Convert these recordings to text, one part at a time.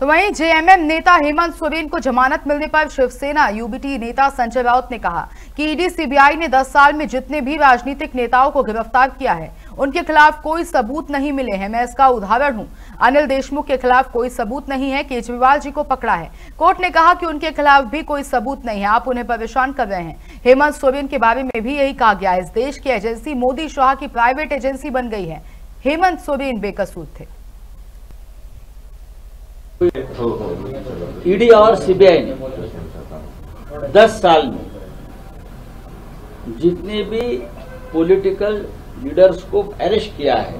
तो वहीं जेएमएम नेता हेमंत सोरेन को जमानत मिलने पर शिवसेना यूबीटी नेता संजय राउत ने कहा कि ईडी सीबीआई ने 10 साल में जितने भी राजनीतिक नेताओं को गिरफ़्तार किया है, उनके खिलाफ कोई सबूत नहीं मिले हैं। मैं इसका उदाहरण हूँ। अनिल देशमुख के खिलाफ कोई सबूत नहीं है। केजरीवाल जी को पकड़ा है। कोर्ट ने कहा कि उनके खिलाफ भी कोई सबूत नहीं है। आप उन्हें परेशान कर रहे हैं। हेमंत सोरेन के बारे में भी यही कहा गया इस देश की एजेंसी मोदी शाह की प्राइवेट एजेंसी बन गई है। हेमंत सोरेन बेकसूर थे। ईडी और सीबीआई ने 10 साल में जितने भी पॉलिटिकल लीडर्स को अरेस्ट किया है,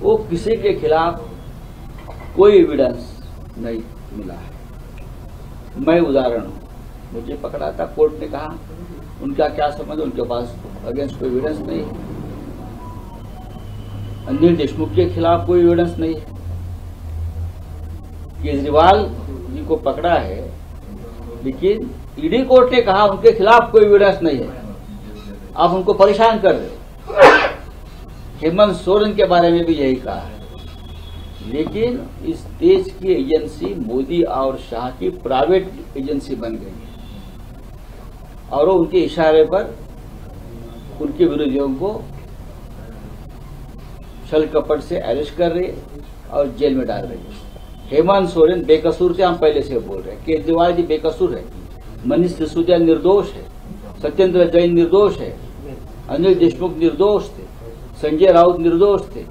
वो किसी के खिलाफ कोई एविडेंस नहीं मिला है। मैं उदाहरण हूँ। मुझे पकड़ा था, कोर्ट ने कहा, उनका क्या समझ, उनके पास अगेंस्ट कोई एविडेंस नहीं है। अनिल देशमुख के खिलाफ कोई एविडेंस नहीं है। केजरीवाल जी को पकड़ा है, लेकिन ईडी कोर्ट ने कहा उनके खिलाफ कोई एविडेंस नहीं है। आप उनको परेशान कर रहे हेमंत सोरेन के बारे में भी यही कहा है। लेकिन इस देश की एजेंसी मोदी और शाह की प्राइवेट एजेंसी बन गई है। और वो उनके इशारे पर उनके विरोधियों को छल कपट से अरेस्ट कर रही है और जेल में डाल रही है। हेमंत सोरेन बेकसूर थे हम पहले से बोल रहे हैं। केजरीवाल जी बेकसूर है। मनीष सिसोदिया निर्दोष है। सत्येंद्र जैन निर्दोष है। अनिल देशमुख निर्दोष थे। संजय राउत निर्दोष थे।